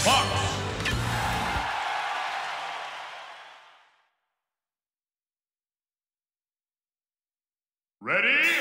Fox. Ready,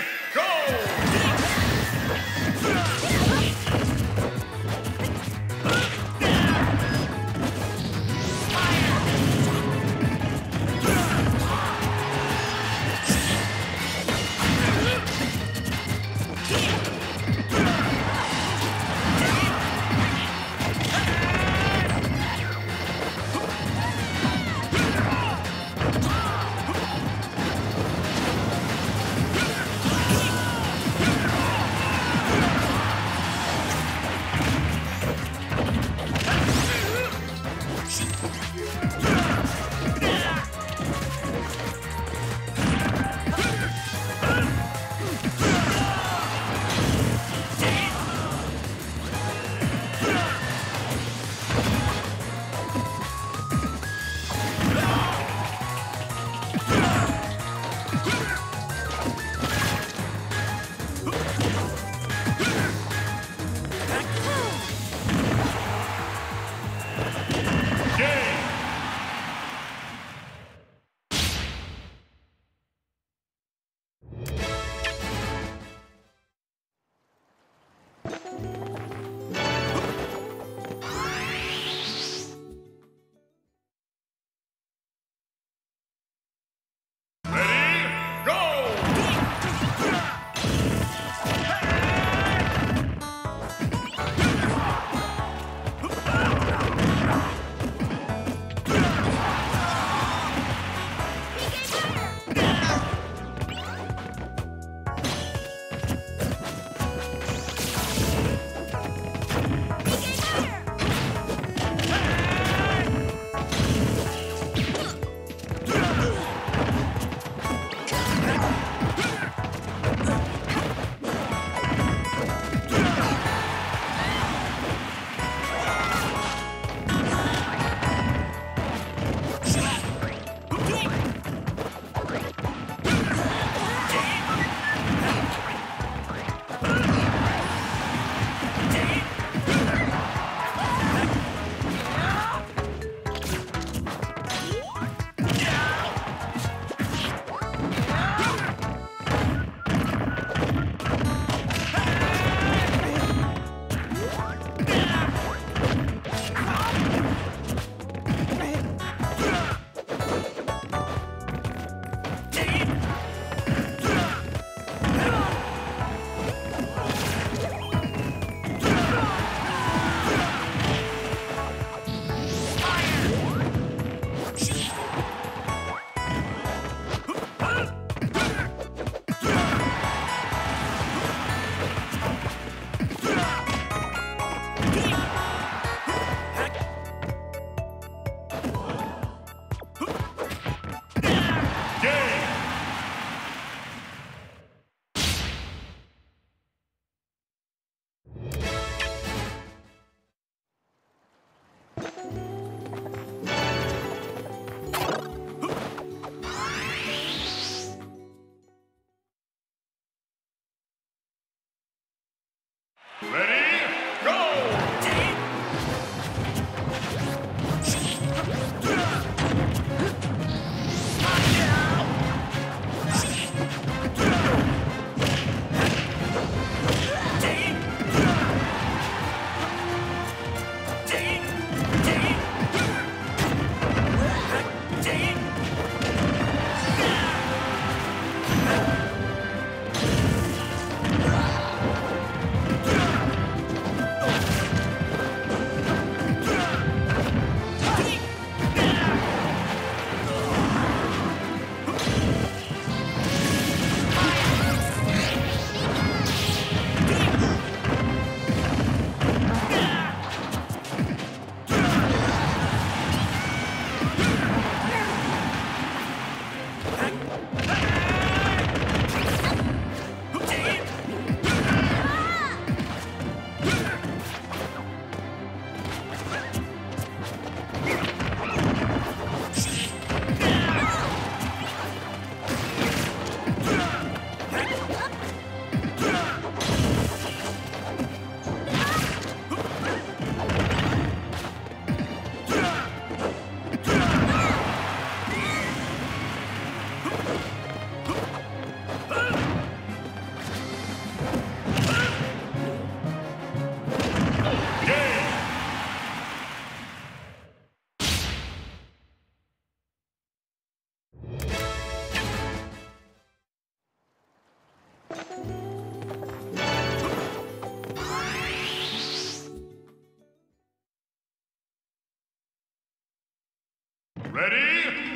Ready, Ready?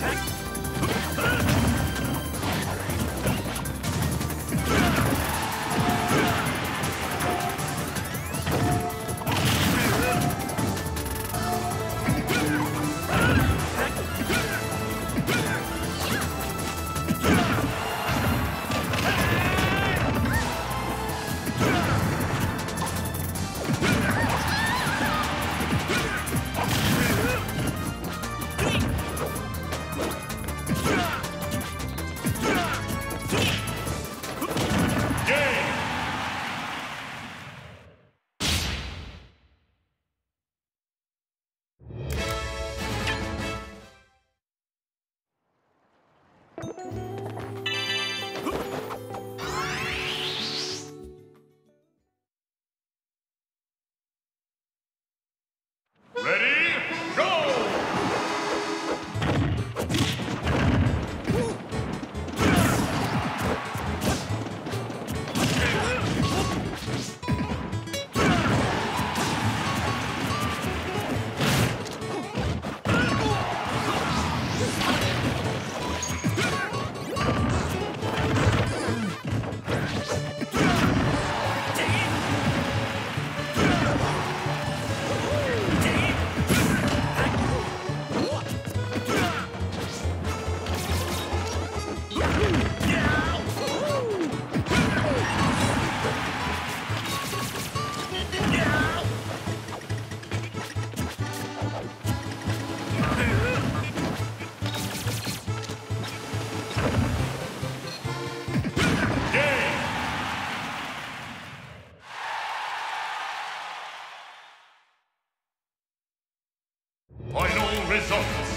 Huh? Results.